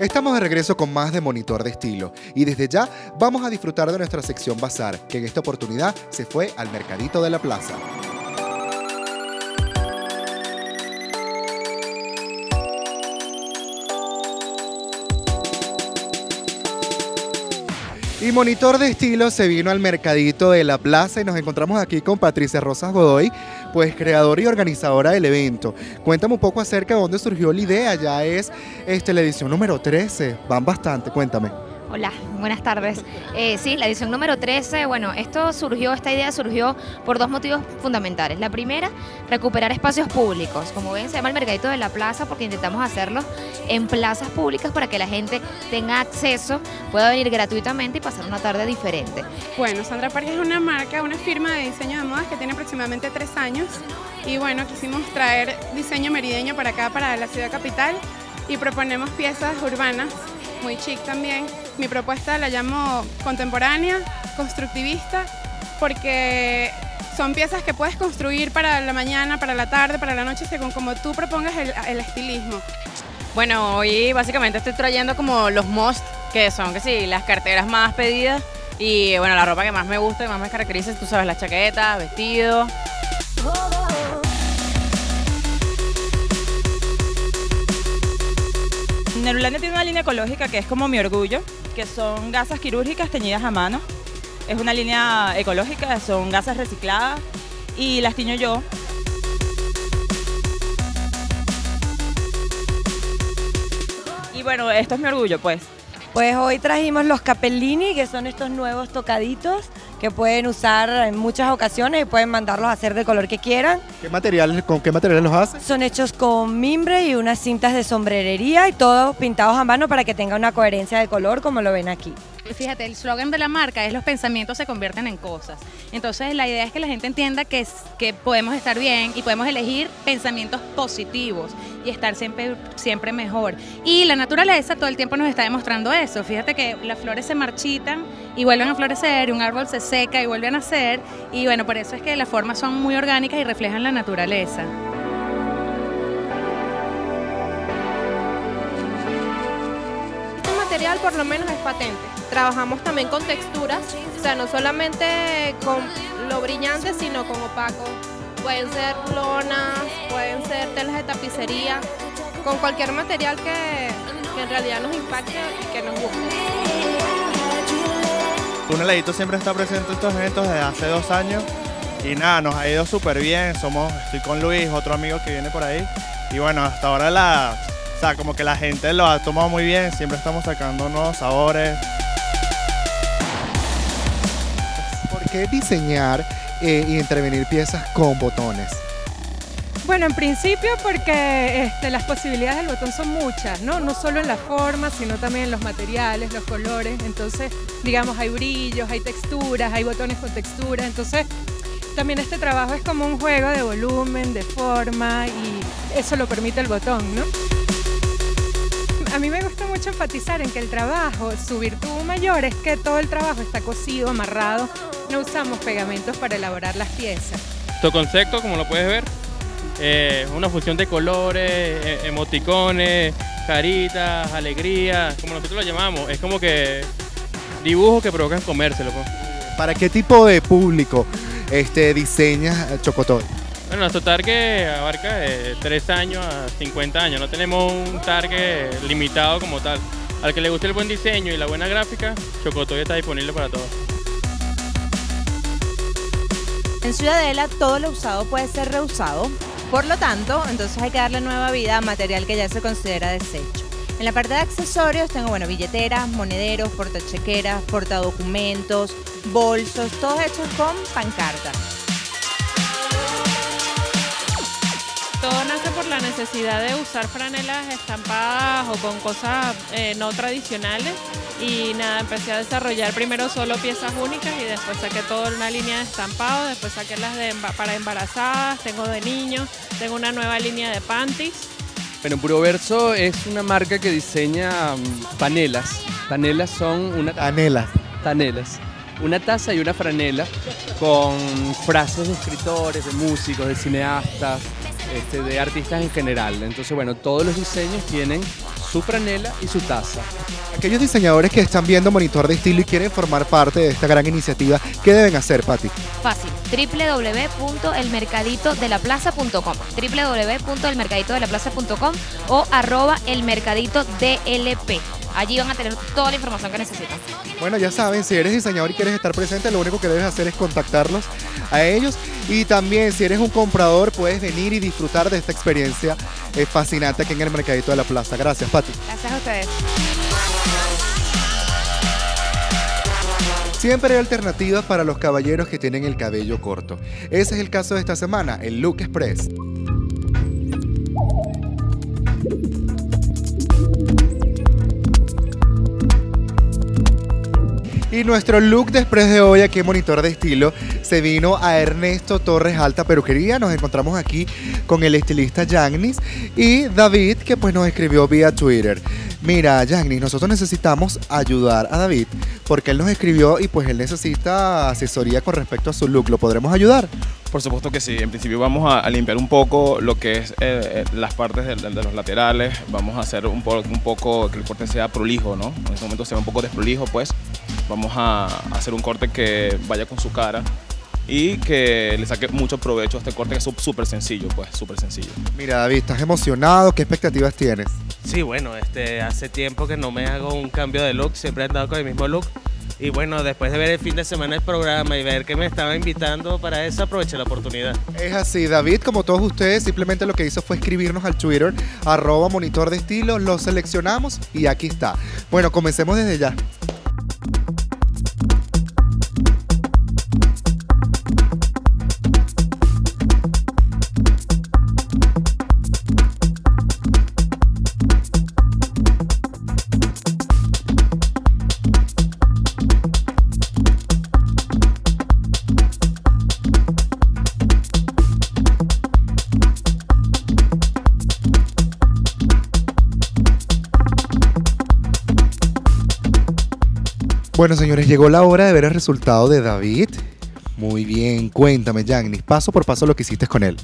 Estamos de regreso con más de Monitor de Estilo y desde ya vamos a disfrutar de nuestra sección Bazar, que en esta oportunidad se fue al Mercadito de la Plaza. Y Monitor de Estilo se vino al Mercadito de la Plaza y nos encontramos aquí con Patricia Rosas Godoy, pues creadora y organizadora del evento. Cuéntame un poco acerca de dónde surgió la idea, ya es este, la edición número 13, van bastante, cuéntame. Hola, buenas tardes. Eh, sí, la edición número 13, bueno, esto surgió, esta idea surgió por dos motivos fundamentales. La primera, recuperar espacios públicos. Como ven, se llama el Mercadito de la Plaza porque intentamos hacerlo en plazas públicas para que la gente tenga acceso, pueda venir gratuitamente y pasar una tarde diferente. Bueno, Sandra Parque es una marca, una firma de diseño de modas que tiene aproximadamente tres años y bueno, quisimos traer diseño merideño para acá, para la ciudad capital y proponemos piezas urbanas muy chic también. Mi propuesta la llamo contemporánea, constructivista, porque son piezas que puedes construir para la mañana, para la tarde, para la noche, según como tú propongas el, estilismo. Bueno, hoy básicamente estoy trayendo como los most, que son que sí, las carteras más pedidas y bueno, la ropa que más me gusta y más me caracteriza, tú sabes, las chaquetas, vestidos. Nerulandia tiene una línea ecológica que es como mi orgullo, que son gasas quirúrgicas teñidas a mano. Es una línea ecológica, son gasas recicladas y las tiño yo. Y bueno, esto es mi orgullo, pues. Pues hoy trajimos los capellini, que son estos nuevos tocaditos que pueden usar en muchas ocasiones y pueden mandarlos a hacer del color que quieran. ¿Qué materiales, ¿Con qué materiales los hacen? Son hechos con mimbre y unas cintas de sombrerería y todos pintados a mano para que tenga una coherencia de color como lo ven aquí. Fíjate, el slogan de la marca es los pensamientos se convierten en cosas. Entonces la idea es que la gente entienda que, que podemos estar bien y podemos elegir pensamientos positivos y estar siempre, siempre mejor. Y la naturaleza todo el tiempo nos está demostrando eso. Fíjate que las flores se marchitan y vuelven a florecer y un árbol se seca y vuelve a nacer. Y bueno, por eso es que las formas son muy orgánicas y reflejan la naturaleza. material por lo menos es patente. Trabajamos también con texturas, o sea, no solamente con lo brillante, sino con opaco. Pueden ser lonas, pueden ser telas de tapicería, con cualquier material que, en realidad nos impacte y que nos guste. Un heladito siempre está presente en estos eventos desde hace dos años y nada, nos ha ido súper bien. Estoy con Luis, otro amigo que viene por ahí. Y bueno, hasta ahora la, o sea, como que la gente lo ha tomado muy bien, siempre estamos sacando nuevos sabores. ¿Por qué diseñar eh, y intervenir piezas con botones? Bueno, en principio porque este, las posibilidades del botón son muchas, ¿no? No solo en la forma, sino también en los materiales, los colores. Entonces, digamos, hay brillos, hay texturas, hay botones con texturas. Entonces, también este trabajo es como un juego de volumen, de forma y eso lo permite el botón, ¿no? a mí me gusta mucho enfatizar en que el trabajo, su virtud mayor es que todo el trabajo está cosido, amarrado, no usamos pegamentos para elaborar las piezas. Tu concepto, como lo puedes ver, eh, una fusión de colores, e, emoticones, caritas, alegría, como nosotros lo llamamos, es como que dibujos que provocan comérselo. Pues. ¿Para qué tipo de público este, diseña Chocotoy? Bueno, nuestro target abarca de 3 años a 50 años, no tenemos un target limitado como tal. Al que le guste el buen diseño y la buena gráfica, Chocotoy está disponible para todos. En Ciudadela todo lo usado puede ser reusado, por lo tanto, entonces hay que darle nueva vida a material que ya se considera desecho. En la parte de accesorios tengo bueno, billeteras, monederos, portachequeras, portadocumentos, bolsos, todos hechos con pancartas. La necesidad de usar franelas estampadas o con cosas eh, no tradicionales y nada, empecé a desarrollar primero solo piezas únicas y después saqué toda una línea de estampado, después saqué las de para embarazadas, tengo de niños, tengo una nueva línea de panties. Bueno, Puro Verso es una marca que diseña mm, panelas. Panelas son una... Panelas. Panelas una taza y una franela con frases de escritores, de músicos, de cineastas, este, de artistas en general. Entonces, bueno, todos los diseños tienen su franela y su taza. Aquellos diseñadores que están viendo Monitor de Estilo y quieren formar parte de esta gran iniciativa, ¿qué deben hacer, Pati? Fácil, www.elmercaditodelaplaza.com www.elmercaditodelaplaza.com o arroba elmercaditodlp. Allí van a tener toda la información que necesitan. Bueno, ya saben, si eres diseñador y quieres estar presente, lo único que debes hacer es contactarlos a ellos. Y también, si eres un comprador, puedes venir y disfrutar de esta experiencia eh, fascinante aquí en el Mercadito de la Plaza. Gracias, Pati. Gracias a ustedes. Siempre hay alternativas para los caballeros que tienen el cabello corto. Ese es el caso de esta semana, el Look Express. Y nuestro look de express de hoy aquí en Monitor de Estilo se vino a Ernesto Torres Alta Peluquería. Nos encontramos aquí con el estilista Yagnis y David que pues nos escribió vía Twitter. Mira, Yagnis, nosotros necesitamos ayudar a David porque él nos escribió y pues él necesita asesoría con respecto a su look. ¿Lo podremos ayudar? Por supuesto que sí. En principio vamos a, a limpiar un poco lo que es eh, eh, las partes de, de- de los laterales. Vamos a hacer un, po- un poco que el corte sea prolijo, ¿no? En este momento se ve un poco desprolijo, pues. Vamos a hacer un corte que vaya con su cara y que le saque mucho provecho a este corte que es súper sencillo, pues, súper sencillo. Mira, David, ¿estás emocionado? ¿Qué expectativas tienes? Sí, bueno, este, hace tiempo que no me hago un cambio de look, siempre he andado con el mismo look. Y bueno, después de ver el fin de semana el programa y ver que me estaba invitando para eso, aproveché la oportunidad. Es así, David, como todos ustedes, simplemente lo que hizo fue escribirnos al Twitter, arroba monitor de estilo, lo seleccionamos y aquí está. Bueno, comencemos desde ya. Bueno, señores, llegó la hora de ver el resultado de David. Muy bien, cuéntame, Yagnis, paso por paso lo que hiciste con él.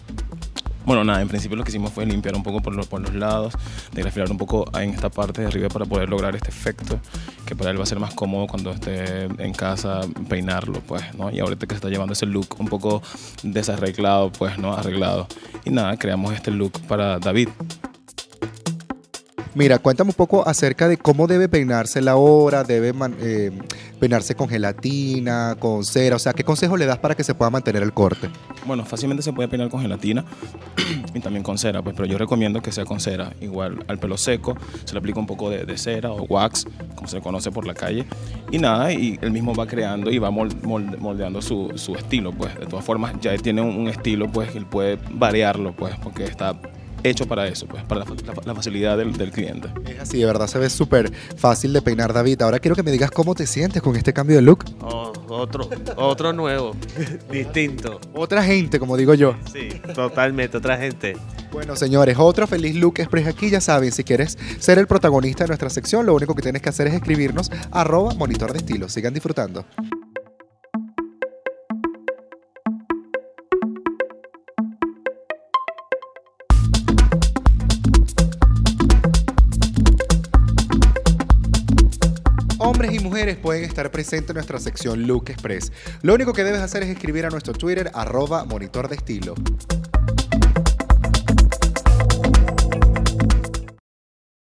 Bueno, nada, en principio lo que hicimos fue limpiar un poco por, lo- por los lados, degrafilar un poco en esta parte de arriba para poder lograr este efecto, que para él va a ser más cómodo cuando esté en casa peinarlo, pues, ¿no? Y ahorita que se está llevando ese look un poco desarreglado, pues, ¿no? Arreglado. Y nada, creamos este look para David. Mira, cuéntame un poco acerca de cómo debe peinarse la hora, debe eh, peinarse con gelatina, con cera, o sea, ¿qué consejo le das para que se pueda mantener el corte? Bueno, fácilmente se puede peinar con gelatina y también con cera, pues, pero yo recomiendo que sea con cera. Igual al pelo seco se le aplica un poco de, cera o wax, como se conoce por la calle. Y nada, y él mismo va creando y va mol- mol- moldeando su, su estilo, pues. De todas formas, ya él tiene un, estilo, pues, él puede variarlo, pues, porque está hecho para eso, pues, para la, fa- la- la facilidad del, del cliente. Es así, de verdad se ve súper fácil de peinar, David. Ahora quiero que me digas cómo te sientes con este cambio de look. Oh, otro, otro nuevo, distinto. Otra gente, como digo yo. Sí, totalmente, otra gente. Bueno, señores, otro feliz look express aquí. Ya saben, si quieres ser el protagonista de nuestra sección, lo único que tienes que hacer es escribirnos arroba monitor de estilo. Sigan disfrutando. Mujeres pueden estar presentes en nuestra sección Look Express. Lo único que debes hacer es escribir a nuestro Twitter arroba monitor de estilo.